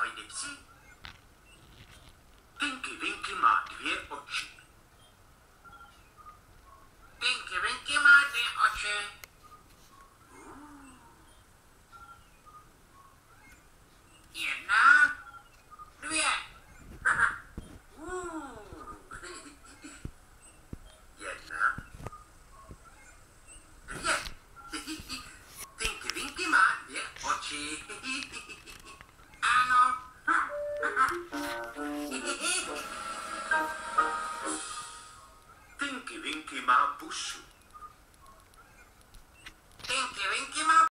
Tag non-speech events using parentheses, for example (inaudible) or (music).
Ahoj, psi. Pinky Winky má dvě oči. Pinky Winky má dvě oči. Uh. Jedna, dvě. (laughs) (laughs) (laughs) Mapuche.